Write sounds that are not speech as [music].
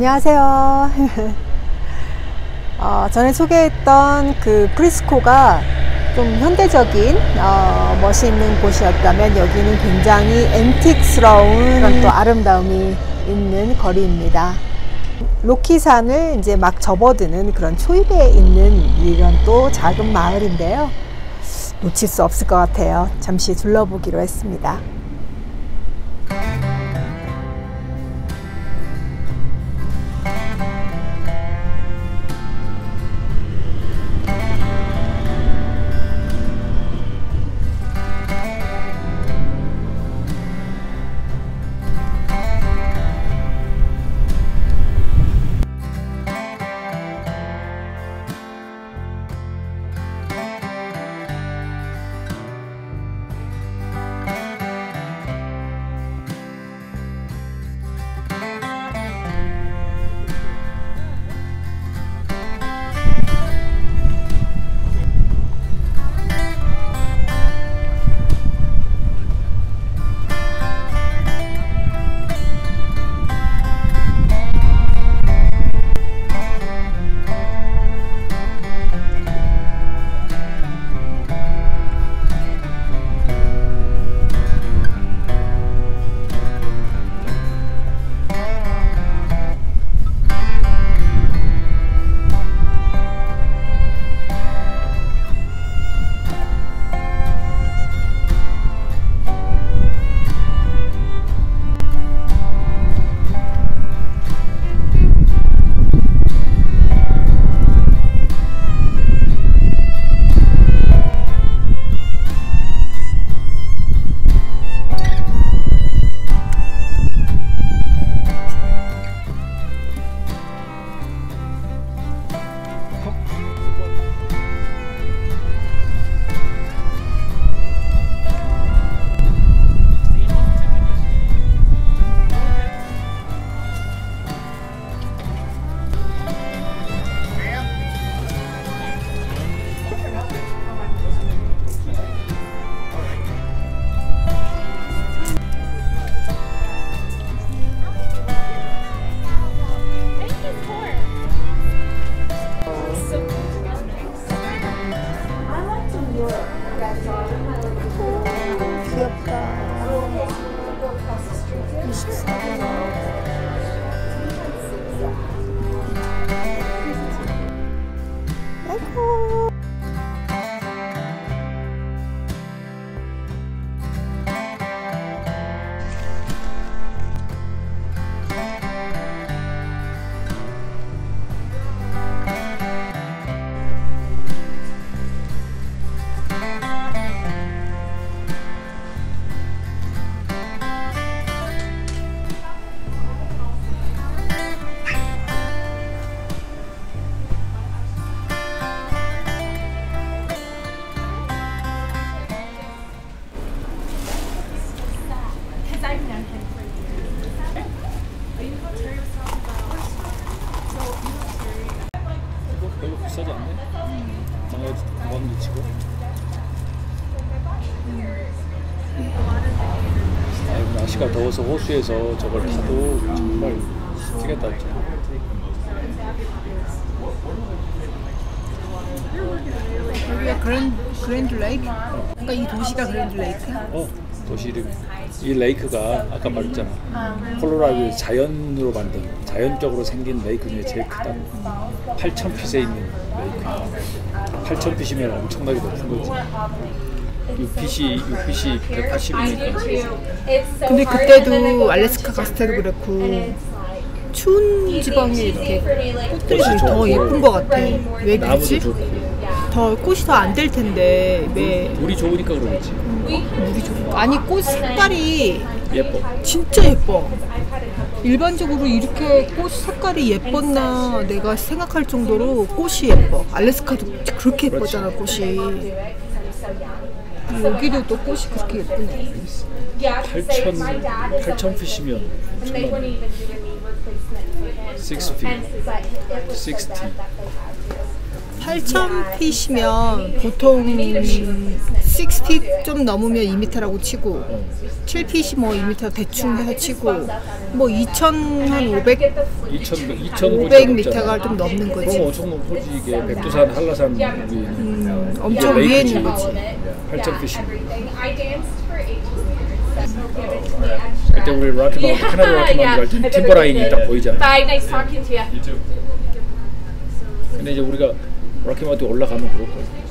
안녕하세요. [laughs] 어, 전에 소개했던 그 프리스코가 좀 현대적인 어, 멋있는 곳이었다면 여기는 굉장히 앤틱스러운 또 아름다움이 있는 거리입니다. 로키산을 이제 막 접어드는 그런 초입에 있는 이런 또 작은 마을인데요. 놓칠 수 없을 것 같아요. 잠시 둘러보기로 했습니다. 비싸지 않네. 장애 관광도 치고. 아이고 날씨가 더워서 호수에서 저걸 타도 정말 진짜. 여기가 Grand, Grand Lake? 그러니까 이 도시가 Grand Lake야? 어 도시 이름. 이 lake가 아까 말했잖아. 콜로라도 자연으로 만든 자연적으로 생긴 lake 중에 제일 크다. 8천 핏에 있는 레이크야. 8천 핏이면 엄청나게 높은 거지. 6핏이 6핏이 180이니까. 근데 그때도 알래스카 갔을 때도 그렇고 추운 지방에 이렇게 꽃들이 더 예쁜 것 같아 왜 나무도 그러지? 더 꽃이 더 안 될 텐데 왜 물이 좋으니까 그러겠지. 물이 좋을까? 아니 꽃 색깔이 예뻐. 진짜 예뻐 일반적으로 이렇게 꽃 색깔이 예뻤나 내가 생각할 정도로 꽃이 예뻐 알래스카도 그렇게 예쁘잖아 꽃이 여기도 또 꽃이 그렇게 예쁘네 8천 8천 핏이면 엄청나네. 6 feet. 60. 8,000핏이면 보통 60 6피 좀 넘으면 2m라고 치고 어. 7핏이 뭐 2m 대충 해서 치고 뭐 2,500 2,000 500m가 좀 넘는 거지. 그럼 엄청 높지 이게 백두산 한라산 위에 음, 엄청 위에 있는 거지. 8,000피시. I danced for 18 그때 우리 락키마운트 캐나다 락키마운트 갈때 팀버 라인이 딱 보이잖아. Bye, nice talking to you. 근데 이제 우리가 락키마운트 올라가면 그럴 거야.